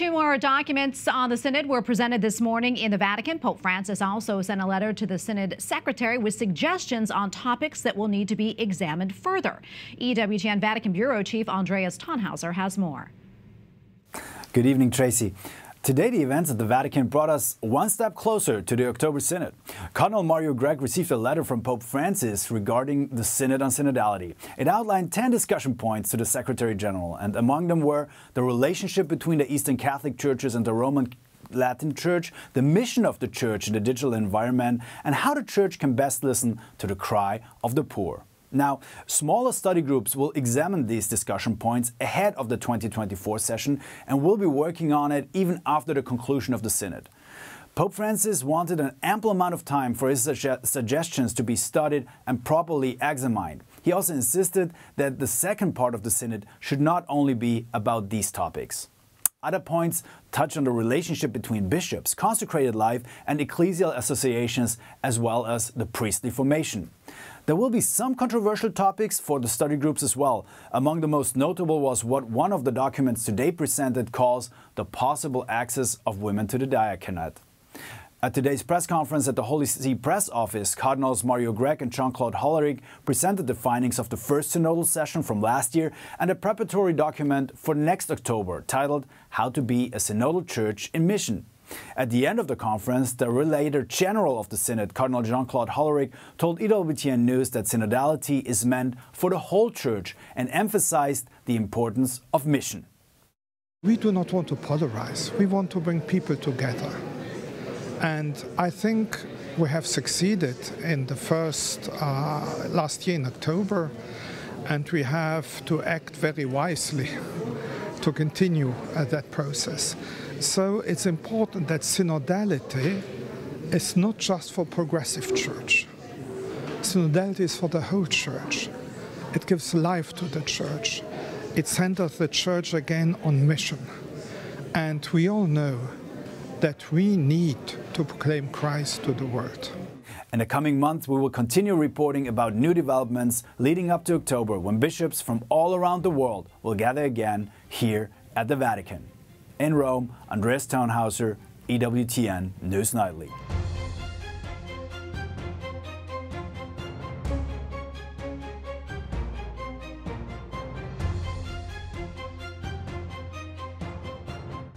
Two more documents on the Synod were presented this morning in the Vatican. Pope Francis also sent a letter to the Synod Secretary with suggestions on topics that will need to be examined further. EWTN Vatican Bureau Chief Andreas Thonhauser has more. Good evening, Tracy. Today, the events at the Vatican brought us one step closer to the October Synod. Cardinal Mario Grech received a letter from Pope Francis regarding the Synod on Synodality. It outlined 10 discussion points to the Secretary General, and among them were the relationship between the Eastern Catholic churches and the Roman Latin Church, the mission of the Church in the digital environment, and how the Church can best listen to the cry of the poor. Now, smaller study groups will examine these discussion points ahead of the 2024 session and will be working on it even after the conclusion of the Synod. Pope Francis wanted an ample amount of time for his suggestions to be studied and properly examined. He also insisted that the second part of the Synod should not only be about these topics. Other points touch on the relationship between bishops, consecrated life, and ecclesial associations, as well as the priestly formation. There will be some controversial topics for the study groups as well. Among the most notable was what one of the documents today presented calls the possible access of women to the diaconate. At today's press conference at the Holy See Press Office, Cardinals Mario Grech and Jean-Claude Hollerich presented the findings of the first synodal session from last year and a preparatory document for next October titled How to be a Synodal Church in Mission. At the end of the conference, the Relator General of the Synod, Cardinal Jean-Claude Hollerich, told EWTN News that synodality is meant for the whole Church and emphasized the importance of mission. We do not want to polarize. We want to bring people together. And I think we have succeeded in the first, uh, last year in October, and we have to act very wisely to continue uh, that process. So it's important that synodality is not just for progressive church. Synodality is for the whole church. It gives life to the church. It centers the church again on mission. And we all know that we need to proclaim Christ to the world. In the coming month, we will continue reporting about new developments leading up to October when bishops from all around the world will gather again here at the Vatican. In Rome, Andreas Thonhauser, EWTN News Nightly.